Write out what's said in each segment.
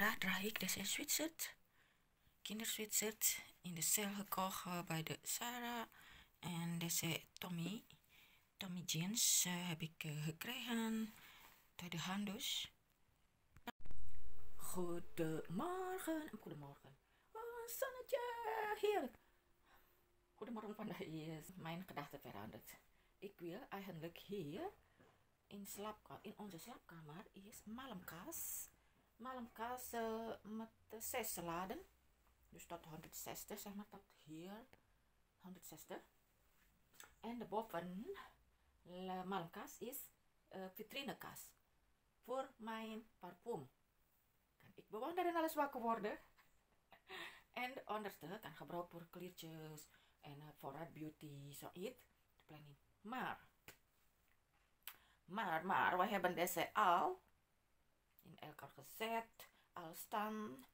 vandaag draag ik deze sweatshirt, kindersweatshirt, in de sale gekocht bij de Sarah. En deze Tommy, Tommy jeans uh, heb ik uh, gekregen bij de handels. Goedemorgen, goedemorgen. Oh, zonnetje, heerlijk. Goedemorgen, vandaag is mijn gedachte veranderd. Ik wil eigenlijk hier in, in onze slaapkamer is malamkaas. Malamkaas uh, met zes salade. Dus tot 160, zeg maar, tot hier 160. En de boven malamkaas is uh. Voor mijn parfum. Kan ik bewonderen en alles wakker worden. en de onderste kan gebruikt voor kliertjes en uh, beauty, zoiets. Planning. Maar maar, maar, we hebben deze al in elkaar gezet, al staan,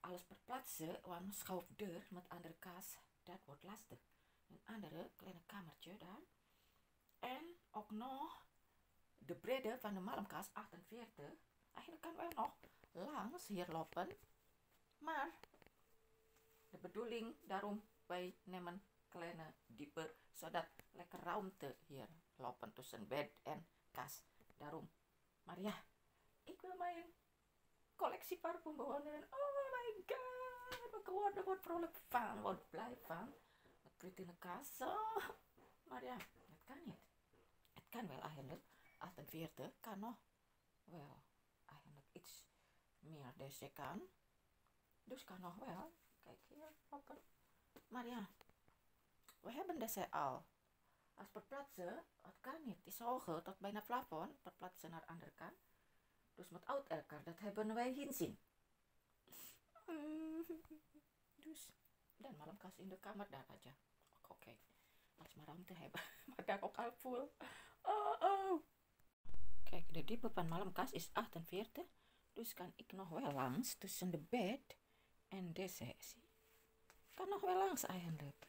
alles per plaatsen, want schuifdeur met andere kaas, dat wordt lastig. Een andere kleine kamertje daar. En ook nog de breedte van de malmkaas 48. Eigenlijk kan wel nog langs hier lopen. Maar de bedoeling daarom, wij nemen kleine dieper, zodat lekker ruimte hier lopen tussen bed en kast. Daarom. Maar ja, collectie parfum bewonderen. Oh my god, ik word, word vrolijk van, word blij van. Het zit in de kast. Oh. Maar ja, het kan niet. Het kan wel eigenlijk. 48 kan nog wel eigenlijk iets meer deze kan. Dus kan nog wel. Kijk hier, open. Maar ja, we hebben deze al. Als verplaatsen, het kan niet. Het is hoger tot bijna plafond. Verplaatsen naar de andere kant. Dus met oud elkaar, dat hebben wij inzien. Dus dan malamkast in de kamer daar aja. Oké, okay. als maar ruimte hebben. maar daar ook al voel. Oh, oh. Kijk, de diepe van malamkast is 48. Dus kan ik nog wel langs tussen de bed en deze. Zie. Kan nog wel langs eigenlijk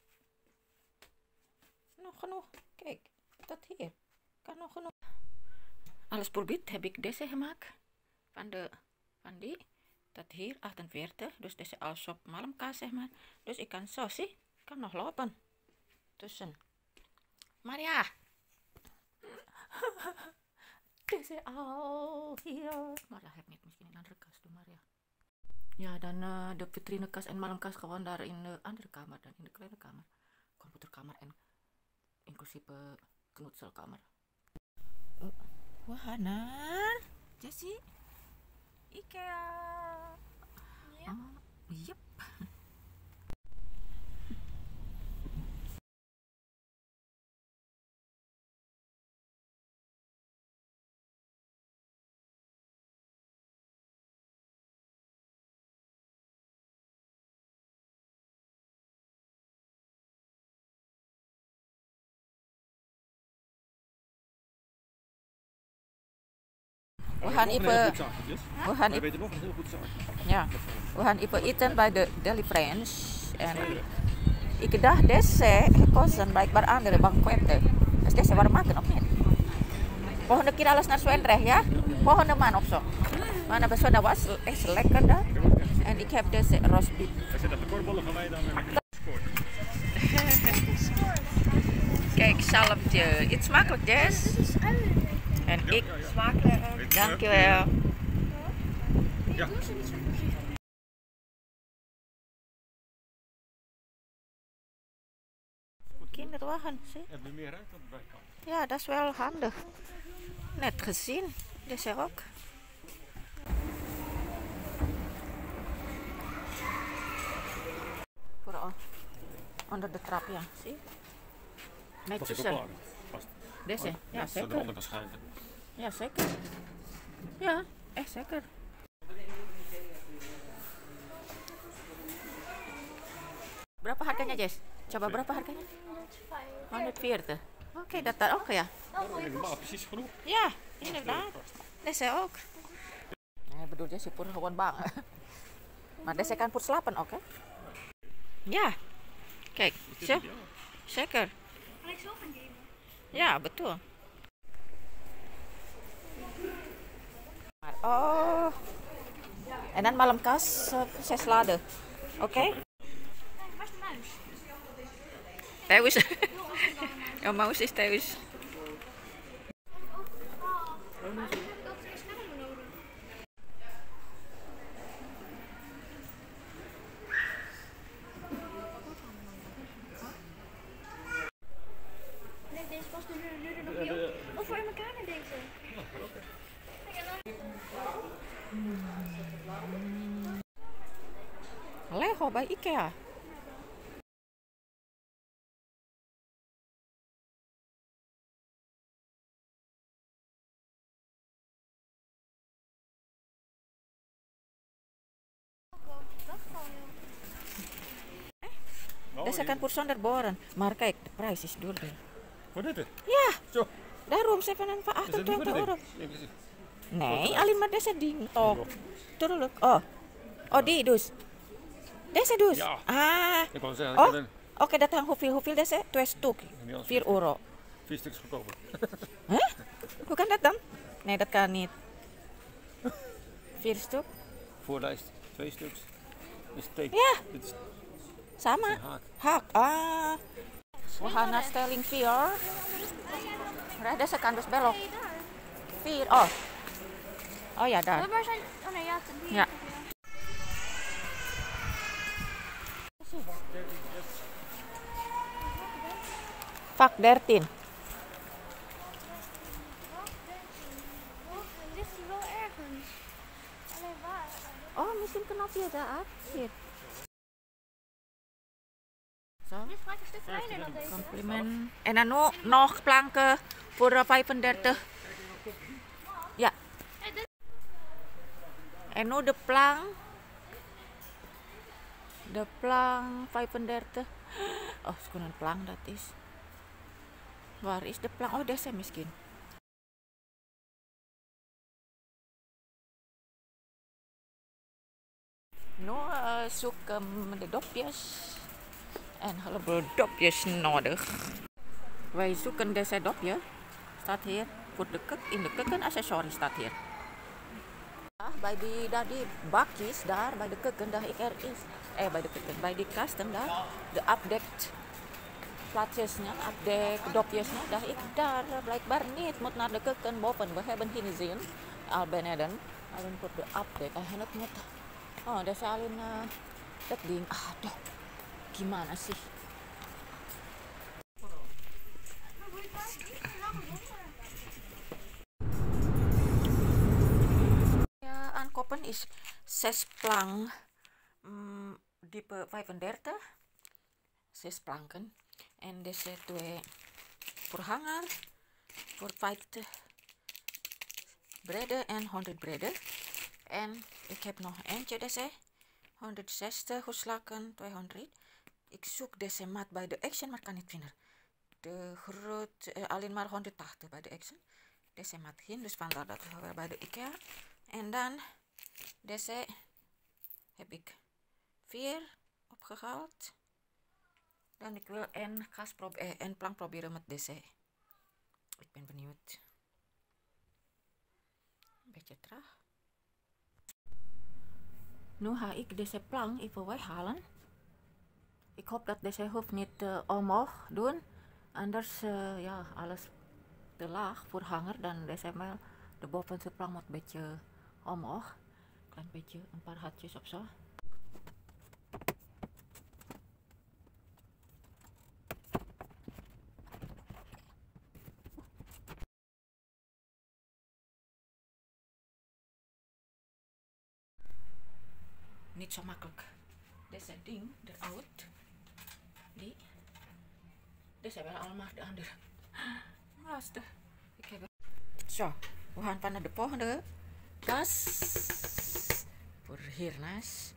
nog genoeg. Kijk, dat hier. Kan nog genoeg. Alles probeert heb ik deze gemaakt. Van, de, van die. Dat hier 48. Dus deze alles op malmkaas zeg maar. Dus ik kan zo, zie. Kan nog lopen. Tussen. Maar ja. deze al hier. Maar dat heb ik niet. Misschien in een andere kast doen. Maar ja. Ja, dan uh, de vitrinekast en malmkast gewoon daar in de andere kamer. Dan in de kleine kamer. Computerkamer en inclusief knutselkamer. Wahana, Jessie, Ikea. Ja. Oh, yep. Wuhan Ipe. Wuhan Ipe. yeah. Ya. Wuhan Ipe eaten by the Delhi French and ikdah dese kosen baik bar bang kuete. Mas desa bar makan opnet pohon kira alas narsuan reh ya. Pohon man opso mana besok ada was eh selek kada and ik heb dese roast beef. Kijk, zalmtje. Iets makkelijk, des. En ik smakelijk. Dankjewel. Ja. Kinderwagen, zie. Heb je meer ruimte aan de bijkant? Ja, dat is wel handig. Net gezien. Dit is er ook. Vooral onder de trap, ja. Zie? Netjes. Deze? Ja, zeker. Ja, zeker. Ja, echt zeker. Berapa harganya, Jess? Coba berapa harganya? 140. Oke, okay, dat daar ook, ja. Helemaal precies genoeg. Ja, inderdaad. Deze ook. Nee, bedoel Jesse pun gewoon bang. Maar deze kan voor slapen ook, hè? Ja. Kijk, zo. Zeker. Kan ik zo van Ya, betul. Oh. En malam kas saya zes Oke. Oké? Okay? Thuis. by IKEA. The second person that born, market the price is dual. What is it? Yeah. So. That room seven and five after twenty euro. Nee, alim ada sedih. Oh, turun look. Oh, oh di dus. Deze dus. Ja. Ah. Ik wou zeggen, Oh, ik ben oké, dat dan hoeveel, hoeveel deze? Twee stuk. 4 euro. vier stuks goedkoper. Huh? Hoe kan dat dan? Nee, dat kan niet. Vier stuk? Voorlijst, twee stuks. Tape. Ja. Dit is Sama? haak. Hak. Ah. We gaan naar stelling 4. Ja, deze kan dus belok. Nee, daar. 4. Oh. Oh ja, daar. Waar zijn... Oh nee, ja, die. Ja. Vak 13. Ligt hij wel ergens? Alleen waar? Oh, misschien knap je daar. Hier. Zo. Dit is gelijk een stuk kleiner dan deze. Compliment. En dan nog, nog planken voor eh, 35. Ja. En nu de plank. De plank 35. Oh, een plank dat is. Waar is de plank? Oh, deze misschien. Nu eh, zoeken de dopjes. En heleboel dopjes nodig. Wij zoeken deze dopje. Staat hier voor de keuken. In de keukenaccessories staat hier. Ja, bij die, daar die bakjes daar, bij de daar ik er is. Eh, bij de keuken, bij die kasten daar. De afdekt plaatsjesnya, afdek dopjesnya, daar ik daar eh, blijkbaar niet. Moet naar de keuken boven. We hebben geen zin. Al beneden. De afdek. En het moet. Oh, alleen eh, dat ding. Aduh. Gimana sih? Ja, aankopen is 6 plank mm, diepe 35. 6 planken. En deze twee voorhanger voor 50 brede en 100 brede. En ik heb nog eentje deze 160 geslagen 200. Ik zoek deze maat bij de Action, maar kan niet vinden. De groot, eh, alleen maar 180 bij de Action. Deze maat geen, dus vandaar dat we bij de Ikea. En dan deze heb ik vier opgehaald. Dan ik wil een, gas eh, een plank proberen met deze. Ik ben benieuwd. Een beetje traag. Nu ga ik deze plank even weghalen. Ik hoop dat deze hoeft niet eh, omhoog doen. Anders, eh, ja, alles te laag voor hanger. Dan deze de bovenste plank moet een beetje omhoog. Klein beetje, een paar hartjes of zo. Niet zo makkelijk. Deze ding eruit. Die. Deze hebben allemaal de andere. Lastig. Ik heb Zo, we gaan naar de volgende atas. Por here, nice.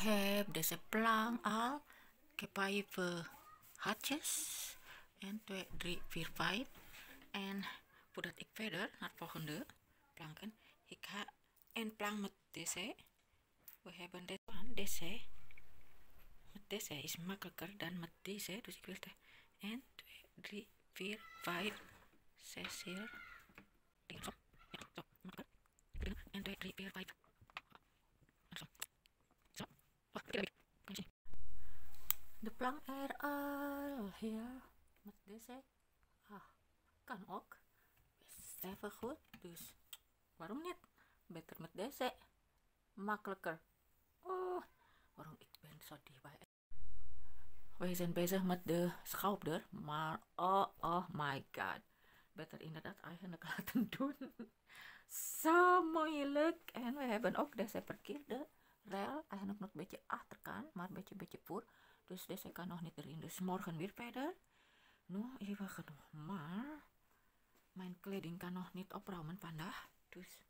Heb deze plank al. Ik heb vijf hartjes. 1, 2, 3, 4, 5. En voordat ik verder naar het volgende planken, ik ga een plank met deze. We hebben dit van deze. Met deze is makkelijker dan met deze. Dus ik wil er 1, 2, 3, 4, 5, 6 hier. 1, 2, 3, 4, 5. De plank er al hier. Met deze. Ah, kan ook. Is even goed. Dus waarom niet? Beter met deze. Makkelijker. Oh, waarom ik ben zo dichtbij. Wij zijn bezig met de schouder, maar oh, oh my god. Beter inderdaad eigenlijk laten doen. Zo moeilijk. En we hebben ook deze verkeerde rail. Eigenlijk nog een beetje achterkant, maar een beetje, beetje voor. Dus deze kan nog niet erin. Dus morgen weer verder. Nu even genoeg. Maar mijn kleding kan nog niet opruimen vandaag. Dus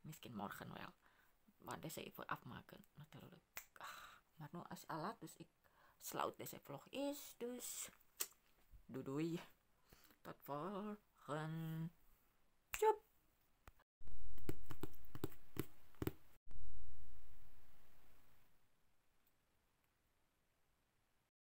misschien morgen wel. Maar deze even afmaken natuurlijk. Ah, maar nu als alat, dus ik sluit deze vlog is. Dus doei doei. Tot volgende.